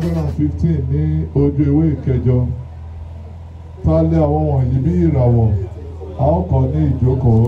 hundred and fifteen ní ojú ewé ìkẹjọ tá lé àwọn wọ̀nyí bí ìràwọ̀ a ó kọ́ ní ìjókòó.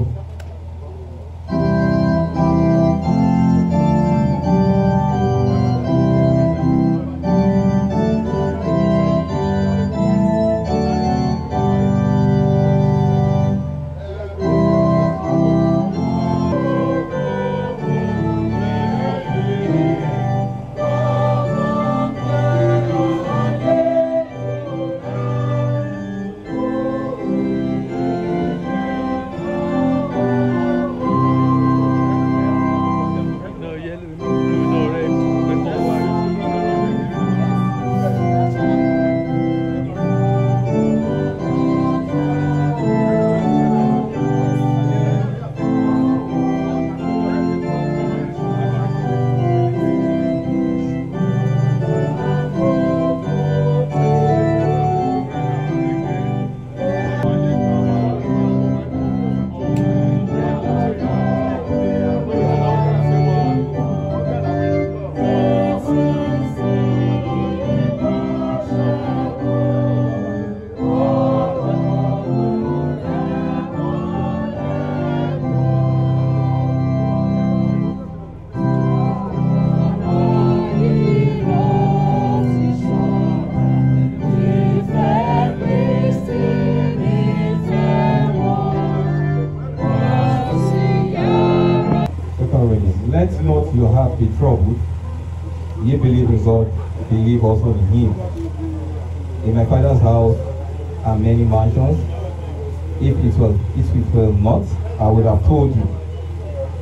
Be troubled. Ye believe in God, believe also in Him. In my Father's house are many mansions. If it was, if it were not, I would have told you.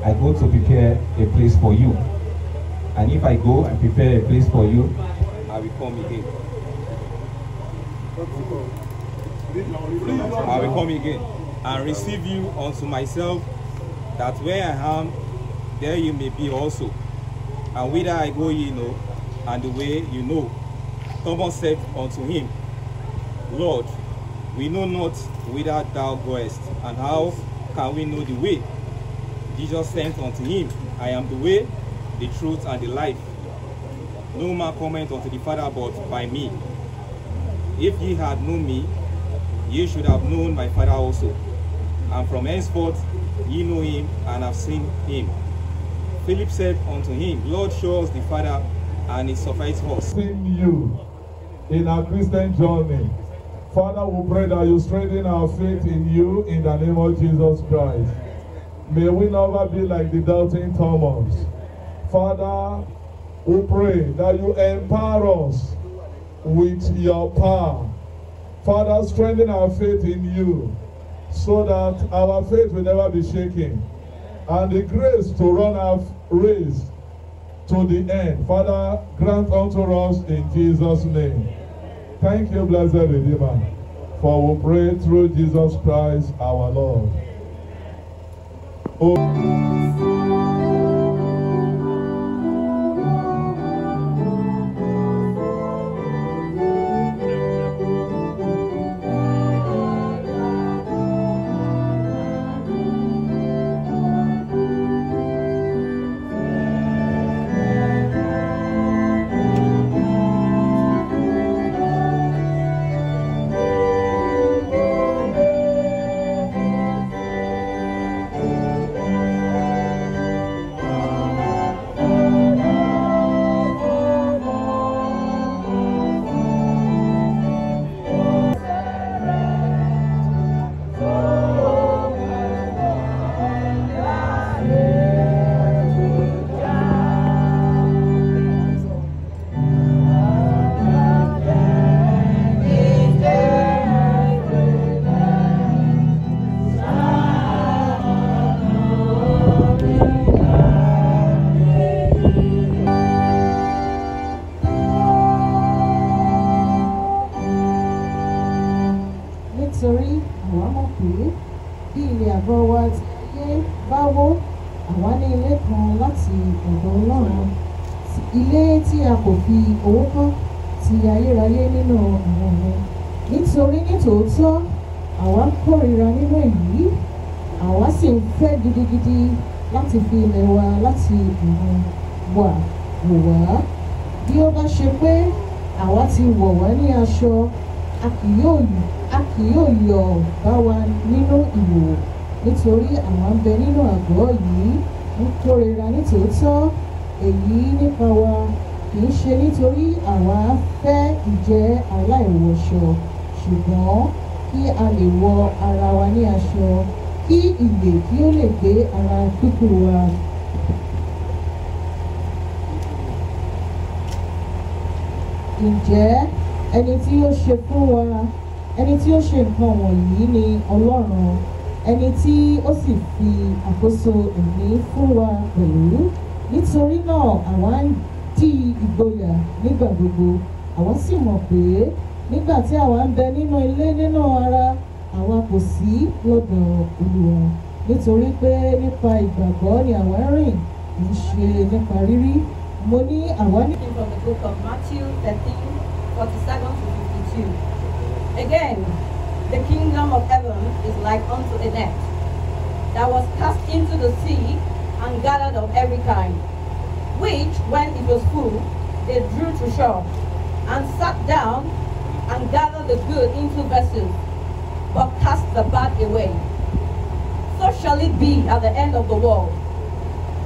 I go to prepare a place for you. And if I go and prepare a place for you, I will come again. I will come again and receive you unto myself, that where I am, there you may be also. And whither I go, ye know, and the way you know. Thomas said unto him, Lord, we know not whither thou goest, and how can we know the way? Jesus said unto him, I am the way, the truth, and the life. No man cometh unto the Father but by me. If ye had known me, ye should have known my Father also. And from henceforth ye know him and have seen him. Philip said unto him, Lord, show us the Father, and it suffices us. Sing you in our Christian journey. Father, we pray that you strengthen our faith in you in the name of Jesus Christ. May we never be like the doubting Thomas. Father, we pray that you empower us with your power. Father, strengthen our faith in you so that our faith will never be shaken. And the grace to run our race to the end. Father, grant unto us in Jesus' name. Thank you, blessed Redeemer, for we pray through Jesus Christ our Lord. Oh. Sì ń fẹ́ gidigidi láti fi ilẹ̀ wa láti ọ̀run wà wò wá. Bí ó bá ṣe pé àwa ti wọ̀ wá ní aṣọ a kì yóò yọ̀ bá wa nínú ìwò. Nítorí àwa ń bẹ nínú àgọ́ yìí ń kórira nítòótọ́ èyí nípa wa kì í ṣe nítorí àwa fẹ́ ìjẹ́ aláìwọṣọ ṣùgbọ́n kí a lè wọ ara wa ní aṣọ kí ìyè kí ó lè gbé ara pípò wa. ǹjẹ́ ẹni tí ó ṣe fún wa ẹni tí ó ṣe nǹkan wọ̀nyí ni ọlọ́run ẹni tí ó sì fi àkóso ẹ̀mí fún wa pẹ̀lú nítorí náà àwa ń dí ìgboyà nígbà gbogbo àwa sì mọ̀ pé nígbà tí àwa ń bẹ nínú ilé nínú ara àwa kò sí lọ́dọ̀ olùwà nítorí pé nípa ìgbàgbọ́ ni àwa rìn kì í ṣe nípa rírí mo ní àwa ní. From the book of Matthew 13, 47 to 52. Again, the kingdom of heaven is like unto a net that was cast into the sea and gathered of every kind, which, when it was full, they drew to shore, and sat down and gathered the good into vessels, but cast the bad away. So shall it be at the end of the world.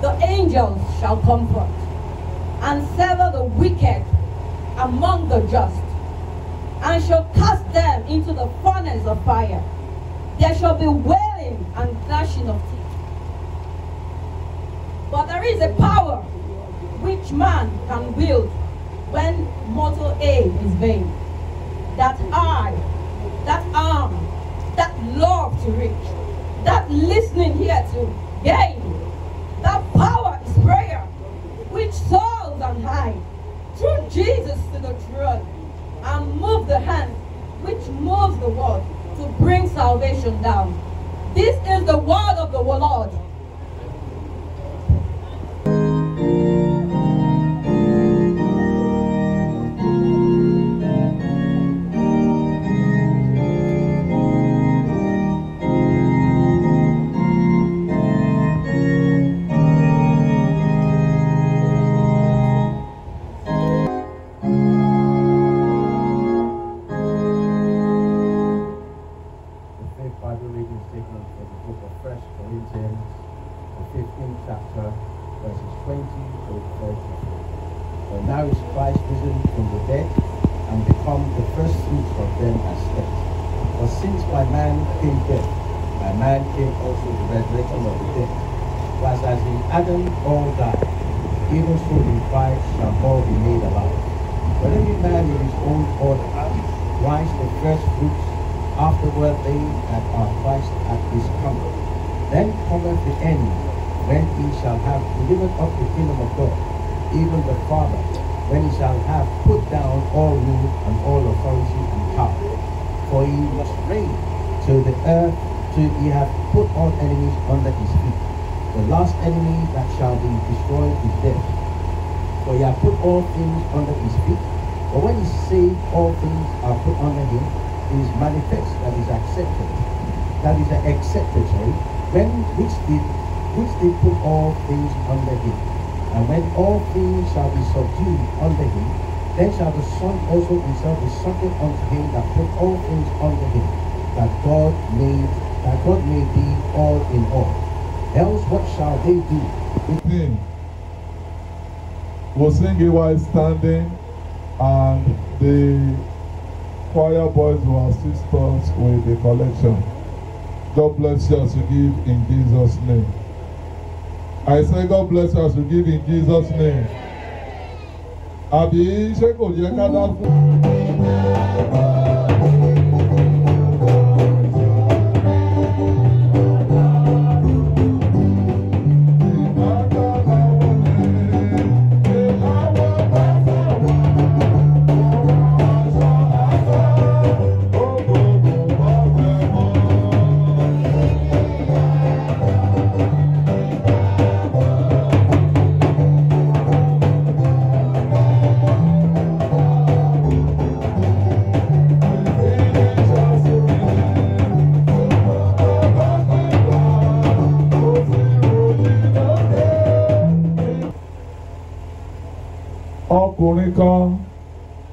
The angels shall comfort and sever the wicked among the just, and shall cast them into the furnace of fire. There shall be wailing and gnashing of teeth. But there is a power which man can wield when mortal aid is vain. That eye, that arm, that love to reach, that listening here to gain, that power is prayer, which soars on high through Jesus to the throne and move the hand which moves the world to bring salvation down. This is the word of the Lord. The even the Father, when he shall have put down all rule and all authority and power. For he must reign till the earth, till he hath put all enemies under his feet. The last enemy that shall be destroyed is death. For he hath put all things under his feet. But when he said all things are put under him, it is manifest that is accepted. That is accepted, sorry, when which did which did put all things under him. And when all things shall be subdued under him, then shall the Son also himself be subject unto him that put all things under him, that God may that God may be all in all. Else what shall they do? Thing. We'll sing it while standing, and the choir boys will assist us with the collection. God bless you as you give in Jesus' name. I say God bless you as you give in Jesus' name. Àbí ṣé kò yẹ ká dá? Ọkùnrin kan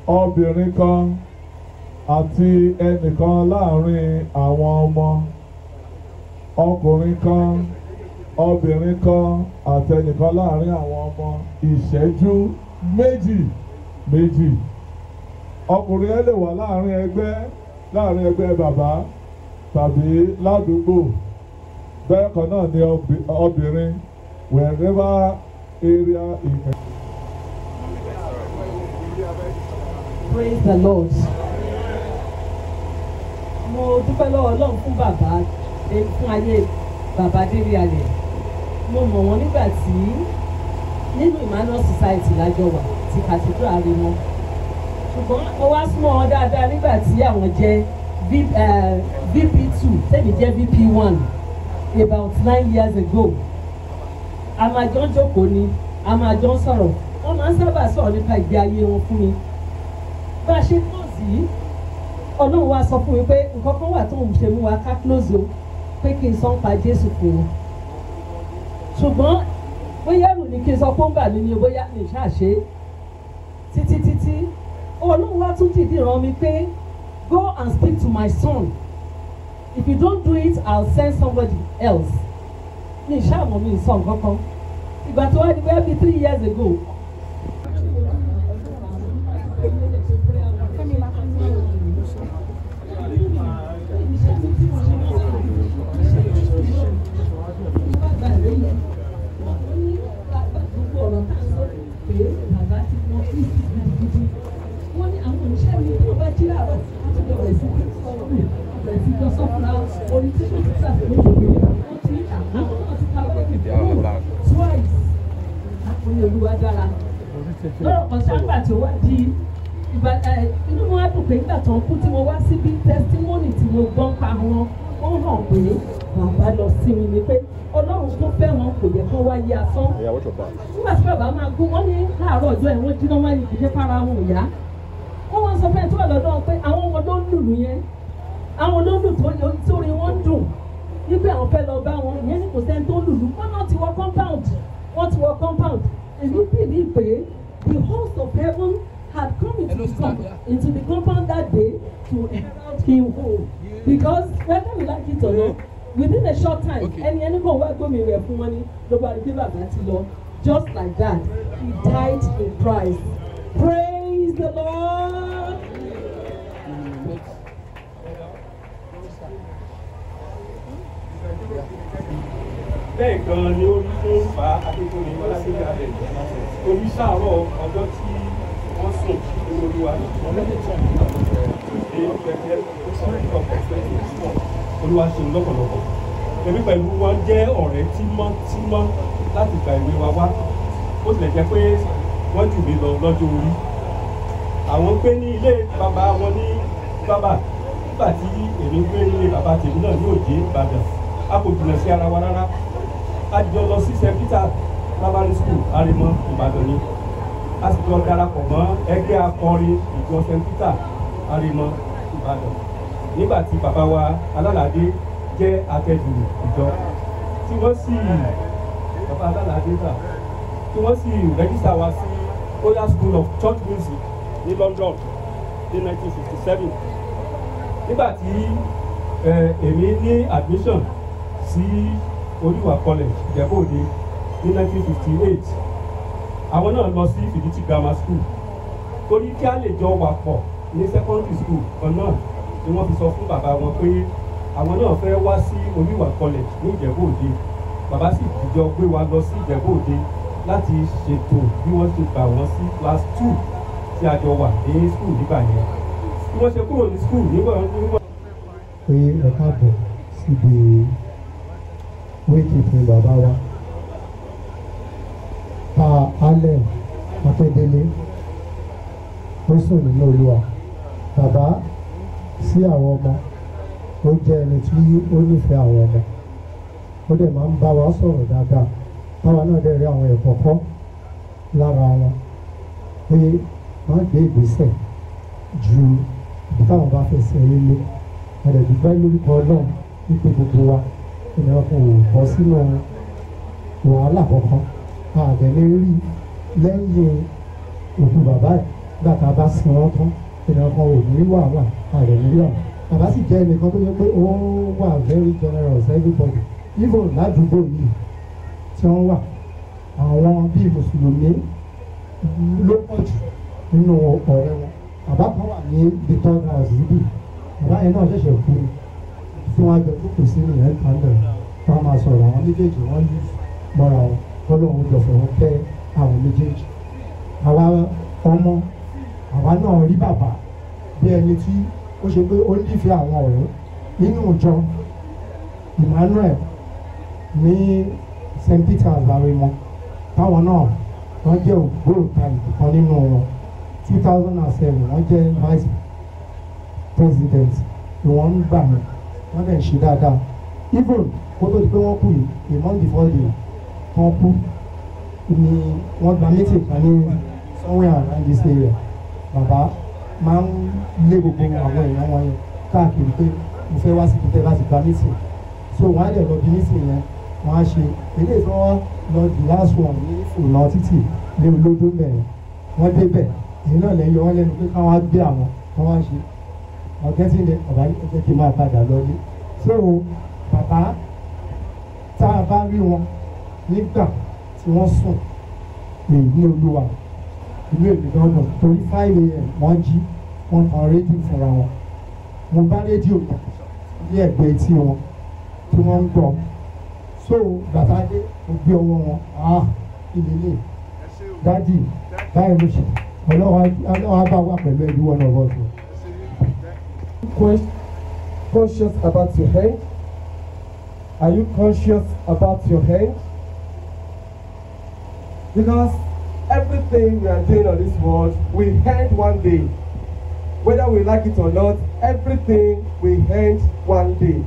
obìnrin kan àti ẹnìkan láàárín àwọn ọmọ. Ọkùnrin kan obìnrin kan àti ẹnìkan láàárín àwọn ọmọ. Ìṣẹ́jú méjì méjì. Ọkùnrin ẹ lè wà láàárín ẹgbẹ́ láàárín ẹgbẹ́ bàbá tàbí ládùúgbò. Bẹ́ẹ̀ kan náà ni obì- obìnrin wherever area in praise the lord. Mo dúpẹ́ lọ́wọ́ ọlọ́run fún bàbá fún ayé bàbá délé alẹ̀. Mo mọ̀ wọ́n nígbà tí nínú emmanuel society lájọ wà ti cathedral wọn ṣùgbọ́n mo wá súnmọ́ wọn dáadáa nígbà tí àwọn jẹ́ vp two tẹ̀mí jẹ́ vp one about nine years ago. A máa jọ ń jókòó ni a máa jọ ń sọ̀rọ̀. Wọ́n máa ń sábà sọ̀rọ̀ nípa ìgbé ayé wọn fún mi bá a ṣe close yìí ọlọ́run wa sọ fún mi pé nǹkan kan wà tó ń ṣe mú wa ká close o pé kí n sọ ń pa jésù fún wọn ṣùgbọ́n bóyá ẹrù ni kí n sọ pé ó ń bà mí ni o bóyá mi ṣáà ṣe títí títí ọlọ́run wa tún dìde ràn mí pé go and speak to my son. If you don't do it i'll send somebody else. Mi ṣáàmù mi sọ nǹkan kan. Ìgbà tó wá di bóyá bíi three years ago lọ́rọ̀ kan sábà tó wá di ìgbà ẹ inú wọn á dùn pé nígbà tó ń kú tí mo wá síbi tẹsítímọ́nì tí mo gbọ́ ń pa wọn ó hàn pé bàbá lọ sí mi ni pé ọlọ́run tó fẹ́ wọn kò yẹ kó wáyé asán nígbà tí bàbá máa gún wọn ní láàárọ̀ ọjọ́ ẹ̀ wọ́n jiná wáyé kìí ṣe fara wọn ò yá. Wọ́n wá sọ fẹ́ẹ́ tó wà lọ́dọ̀ pé àwọn ọmọ ló ń lùlù yẹn àwọn ló ń lù tó torí wọn dùn. Wípé àwọn fẹ́ lọ bá wọn ìyẹn ní kò sẹ́ni tó lùlù wọn náà ti wọ compound wọ́n ti wọ compound. Èyí bìbí pé the host of heaven had come into the, comp- into the compound that day to herald him home because whether we like it or not within a short time wá gbómi rẹ̀ fún wọn ní ló bá rí bàbá ti lọ. Just like that he died in Christ. Praise the Lord. bẹ́ẹ̀ gan-an ni ó rí ń fa akíkúnni ọlágbèjà rẹ̀. Orí sáàárọ̀ ọjọ́ tí wọ́n sùn nínú olúwa. Olúwa ṣeun lọ́pọ̀lọpọ̀ èmi pẹ̀lú wọn jẹ́ ọ̀rẹ́ tímọ́tímọ́ láti gba ìwé wa wá. Ó tilẹ̀ jẹ́ pé wọ́n jù mí lọ lọ́jọ́ orí. Àwọn gbé ní ilé bàbá wọn ní bàbá. Nígbà tí èmi gbé ní ilé bàbá tèmi náà ní òjé ìbàdàn a kò jìnnà sí ara wa rárá. A jọ lọ sí st peter primary school arimọ ìbàdàn ni. A sì jọ darapọ̀ mọ́ ẹgbẹ́ akọrin ìjọ st peter arimọ ìbàdàn. Nígbà tí bàbá wa alálàdé jẹ́ akẹ́dùn ìjọ tí wọ́n sì bàbá alálàdé gbà tí wọ́n sì rẹ́gísítà wa sí royal school of church music ní london ní 1957 nígbà tí èmi ní admission sí olúwa college ìjẹ́bòde ní 1958 àwọn náà lọ sí fìdítì grammar school torí kí a lè jọ wà pọ̀ ní secondary school kan náà ni wọ́n fi sọ fún bàbá wọn pé àwọn náà fẹ́ wá sí olúwa college ní ìjẹ́bòde bàbá sì jọ gbé wa lọ sí ìjẹ́bòde láti ṣètò bí wọ́n ṣe gbà wọ́n sí class two tí a jọ wà ní school nígbà yẹn. Bí wọ́n ṣe kúrò ní school nígbà nígbà. pé ẹ káàbọ̀ síbi wíìkì fún bàbá wa. Pa alẹ́ akíndélé ó sùn nínú olúwa. Bàbá sí àwọn ọmọ ó jẹ́ ẹni tí ó nífẹ̀ẹ́ àwọn ọmọ. Ó dẹ̀ máa ń bá wa sọ̀rọ̀ dáadáa. Táwa náà dẹ̀ rí àwọn ẹ̀kọ́ kọ́ lára wọn. Pé má gbé ìgbésẹ̀ ju táwọn bá fẹsẹ̀ yé lé ẹ̀rẹ̀dùgbẹ́ lórúkọ náà wípé gbogbo wa ènìyàn kò bọ́ sínú wàhálà kankan. Àgbẹ̀lẹ̀ rí lẹ́yìn òkú bàbá tá a bá sin wọn tán. Ènìyàn kan ò ní wàhálà àrẹ̀ ní wàhálà bàbá sì jẹ́ ẹnìkan tó yẹ pé ó wà very generous everybody. Even ládùúgbò yìí tí wọ́n wà àwọn bíi mùsùlùmí ló pọ̀ jù nínú ọ̀rẹ́ wọn. Bàbá kan wà ní the third house níbí. Bàbá yẹn náà ṣẹ̀ṣẹ̀ kú. Tí wọ́n á jọ jókòó sí ní ẹ̀ kàndẹ̀ wọ́n máa sọ̀rọ̀ àwọn méjèèjì wọ́n lù mọ́ra wọn. Kọ́ lóun jọ̀fọ̀ wọn kẹ́ àwọn méjèèjì. Àwa ọmọ àwa náà rí bàbá bí ẹni tí ó ṣe pé ó nífẹ̀ẹ́ àwọn ọ̀rẹ́ nínú ìjọ Emmanuel ní St Peter's àrèmọ táwọn náà wọ́n jẹ́ ògbóǹtarìgì kan nínú wọn. Two thousand and seven wọ́n jẹ́ vice president. Ni wọ́n ń gbà mí. Wọ́n dẹ̀ ń ṣe dáadáa. Even kó tó di pé wọ́n kú yìí a month before the wọ́n kú ni wọ́n gba meeting kan ní somewhere around this area. Bàbá máa ń lé gbogbo àwọn èèyàn wọn yẹn káàkiri pé mo fẹ́ wá síbi tẹ́ bá ti gba meeting so wọ́n á dẹ̀ lọ bí meeting yẹn wọ́n á ṣe. Eléyìí tí wọ́n lọ the last one ní fòlọ́ títì ní olódó mẹ́rin wọ́n débẹ̀ èyí náà lẹ́yìn wọ́n lẹ́nu pé káwọn á gbé àwọn kán wá ṣe. Ọ̀gẹ́sì ni bàbá ẹgbẹ́ n máa padà lọlé so bàbá tá a bá rí wọn nígbà tí wọ́n sùn ní olúwa ìlú èdè lọ́dọ̀ torí five a.m. wọ́n jí wọ́n tan rédíò fúnra wọn mo bá rédíò yẹn ní ẹ̀gbẹ́ etí wọn tí wọ́n ń gbọ́ so bàbá dé mo gbé ọwọ́ wọn ah ilé lè dádì báyìí ló ṣe ọlọ́wọ́ bá wà pẹ̀lú ẹbí wọn náà bọ́sùn. conscious about your hand? Are you conscious about your hand? Because everything we are doing on this world, we end one day. Whether we like it or not, everything we end one day.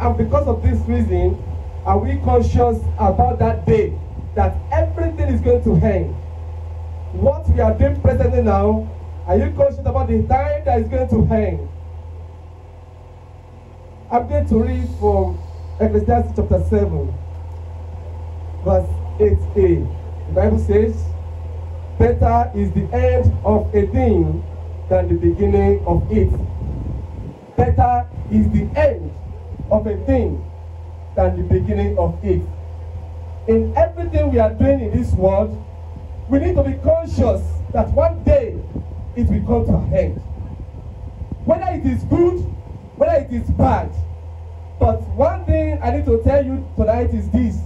And because of this reason, are we conscious about that day that everything is going to end? What we are doing presently now, are you conscious about the time that is going to end? I'm going to read from Ecclesiastes chapter 7, verse 8a. The Bible says, Better is the end of a thing than the beginning of it. Better is the end of a thing than the beginning of it. In everything we are doing in this world, we need to be conscious that one day it will come to an end. Whether it is good, whether it is bad. But one thing I need to tell you tonight is this.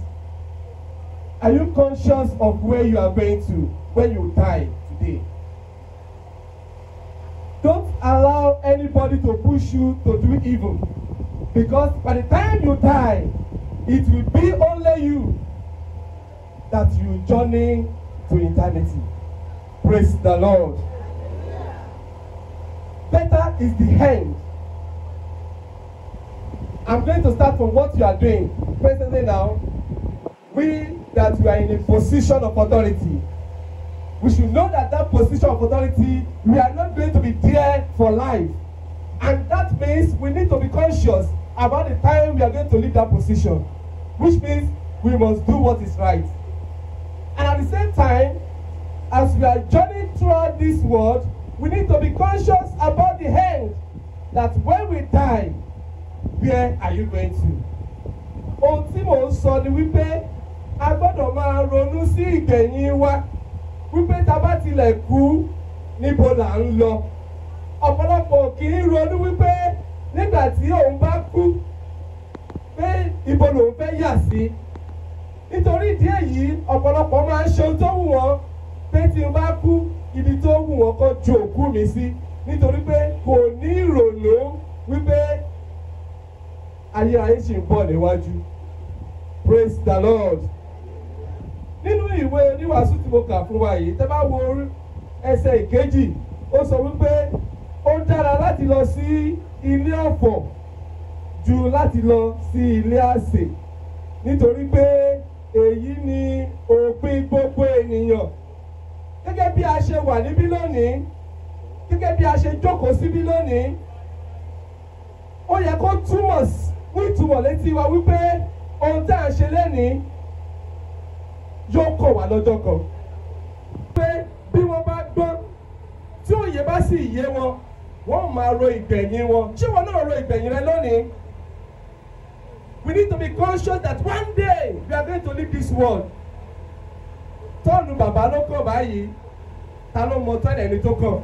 Are you conscious of where you are going to when you die today? Don't allow anybody to push you to do evil. Because by the time you die, it will be only you that you journey to eternity. Praise the Lord. Better is the end. I'm going to start from what you are doing presently now. We that we are in a position of authority, we should know that that position of authority, we are not going to be there for life. And that means we need to be conscious about the time we are going to leave that position, which means we must do what is right. And at the same time, as we are journeying throughout this world, we need to be conscious about the end that when we die, where are you going to? Ohun sọ ni wípé a máa ronú sí ìgbẹ̀yìn wa wípé tá a bá tilẹ̀ kú níbo là ń lọ. Ọ̀pọ̀lọpọ̀ kì í ronú wípé nígbà tí òun bá kú pé ibo lòun fẹ́ yà sí. Nítorí ìdí èyí ọ̀pọ̀lọpọ̀ máa ń ṣe ohun tó wù wọ́n pé tí n bá kú ibi tó wù wọ́n kó ju òkú mi sí nítorí pé kò ní ìrònú wípé ayérayé sì ń bọ̀ níwájú praise the lord nínú ìwé oníwàásù tí mo kà fún wa yìí tẹ́ bá wo ẹsẹ̀ ìkejì ó sọ wípé ó dára láti lọ sí ilé ọ̀fọ̀ ju láti lọ sí ilé àsè. Nítorí pé èyí ni òpin gbogbo ènìyàn. Gẹ́gẹ́ bí a ṣe wà níbí lónìí gẹ́gẹ́ bí a ṣe jókòó síbí lónìí ó yẹ kó túmọ̀ fún ìtumọ̀ létí wa wípé ohun tí à ń ṣe lénìí yóò kọ̀ wá lọ́jọ́ kan. pé bí wọ́n bá gbọ́n tí sì yé wọn wọ́n máa ro ìgbẹ̀yìn wọn ṣé wọn náà ro ìgbẹ̀yìn rẹ lónìí. we need to be conscious that one day we are going to leave this world. tọ́ọ̀nù bàbá ló kàn báyìí ta ló mọ tọ́ọ̀nù ẹni tó kàn.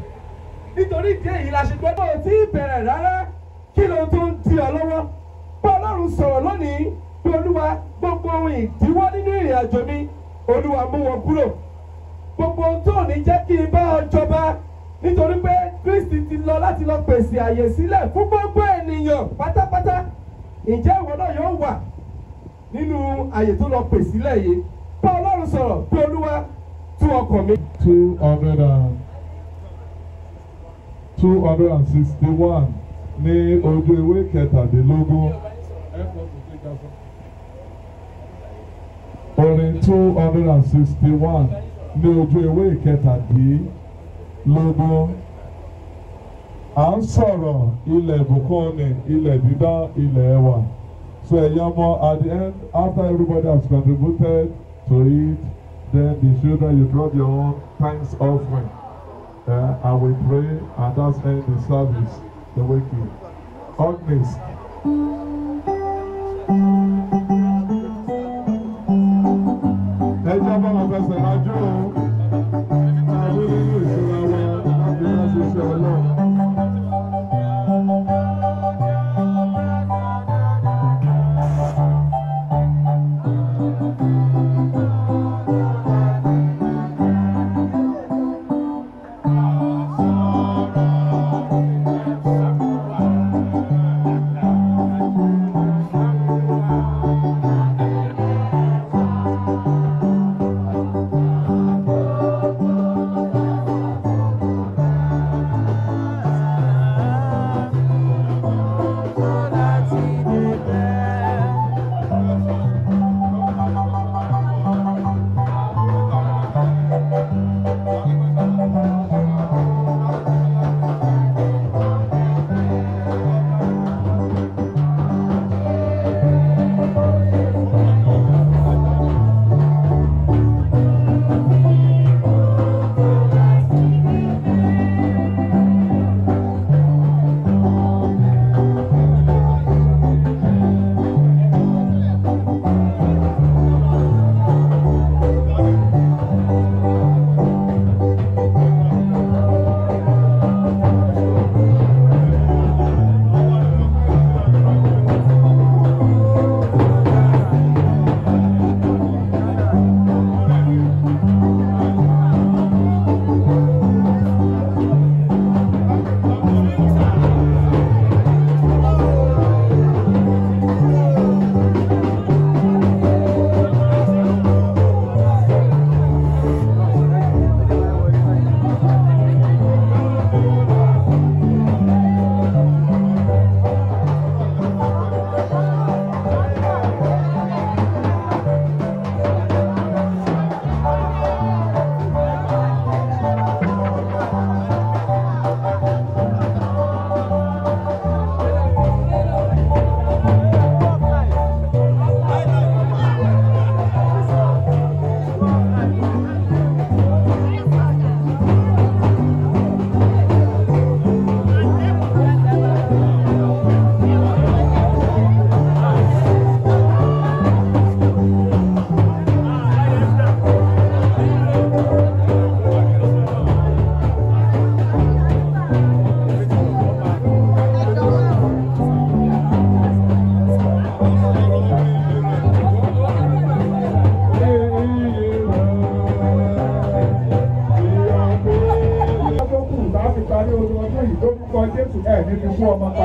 nítorí ìdí èyí la ṣe gbọ́dọ̀ tí ì bẹ̀rẹ̀ rárá kí ló tó ń di ọ lọ́wọ́. bá ọlọ́run sọ̀rọ̀ lónìí pé olúwa gbogbo ohun ìdíwọ́ nínú ìrìn àjò mi olúwa mú wọn kúrò. gbogbo tó ní jẹ́ kí n bá ọ jọba nítorí pé kristi ti lọ láti lọ pèsè àyè sílẹ̀ fún gbogbo ènìyàn pátápátá ǹjẹ́ ìwọ náà yóò wà nínú àyè tó lọ pèsè sílẹ̀ yìí bá ọlọ́run sọ̀rọ̀ pé olúwa tú ọkàn mi. two hundred and two hundred and sixty-one ní ojú ewé kẹtàdínlógún. Orin two hundred and sixty-one ní ojú ewé kẹtàdínlógún. à ń sọ̀rọ̀ ilẹ̀ ìbùkún ni ilẹ̀ dídá ilẹ̀ ẹwà. So Eyamo, at the end, after everybody has contributed to it, then the children, you drop your own thanks offering. Uh, and we pray, and that's end the service, the waking. Agnes.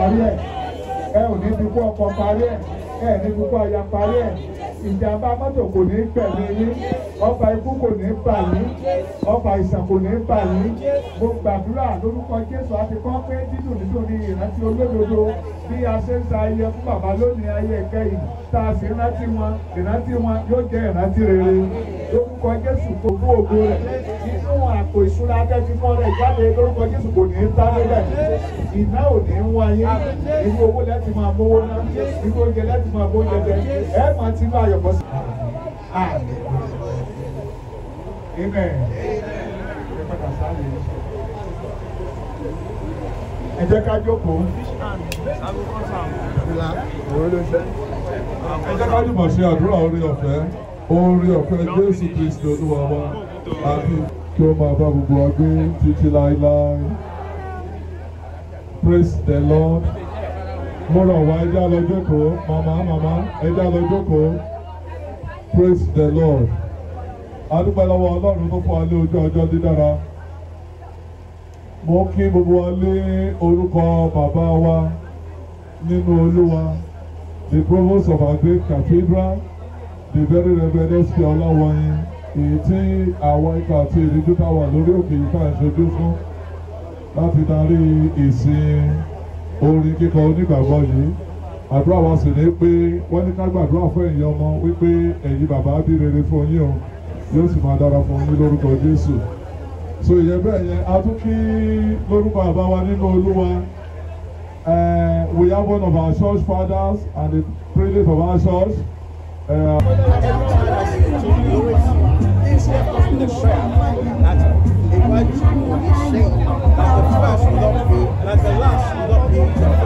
Parí ẹ̀. Ẹ ò ní fi ọkọ parí ẹ̀. Ẹ ní fi kú parí ẹ̀. Ìjàmbá mọ́tò kò ní gbẹ̀mí yín. Ọfà ikú kò ní bà yín. Ọfà ìsàn kò ní bà yín. Mo gbàdúrà lórúkọ Jésù àti kọ́ pé dídùn dídùn ní ìrántí olódodo. Bí a ṣe ń sa ayẹ fún bàbá lónìí ayé ìkẹyìn tá a sì rántí wọn ìrántí wọn yóò jẹ́ ìrántí rere. Lórúkọ Jésù fún ògo rẹ̀ àpò ìṣúra akẹ́kọ̀ọ́ rẹ̀ jáde lórúkọ Jésù kò ní í tá níbẹ̀. Iná ò ní í wáyé. Inú owó lẹ́tì máa mówó ná. Inú oúnjẹ lẹ́tì máa bó jẹjẹ ẹ máa ti bá ayọ̀bọ̀ sí. Amen. Ẹ jẹ́ ká jókòó. ẹ jẹ́ ká jùmọ̀ ṣe àdúrà orí ọ̀fẹ́. Orí ọ̀fẹ́ jésù kristi olúwa wa. Àti kí ó máa bá gbogbo wa praise the lord. Mo rọ̀ wá ẹjẹ́ lọ jókòó. Màmá màmá ẹjẹ́ lọ praise the lord. Adúpẹ́ lọ́wọ́ ọlọ́run tó fún wa lé ojú ọjọ́ dídára. Mo kí gbogbo wa lé orúkọ wa nínú olúwa the provost of our great cathedral the very reverend S.P. ọláwọ̀nyí èyí tí àwọn ikọ̀ àti ìrìndú tá wà lórí òkè yìí ká ìṣojú fún láti darí ìsìn orin kíkọ onígbàgbọ́ yìí àdúrà wa sì ní pé wọ́n ní ká gbàdúrà fún ẹ̀yin ọmọ wípé ẹ̀yin bàbá bí rere fún yín o yóò sì máa dára fún yín lórúkọ Jésù so ìyẹn bẹ́ẹ̀ yẹn a tún kí lórúkọ àbá wa nínú Olúwa we have one of our church fathers and the prelate of our church. Uh, step up in the prayer that that the first will not be, that the last will not be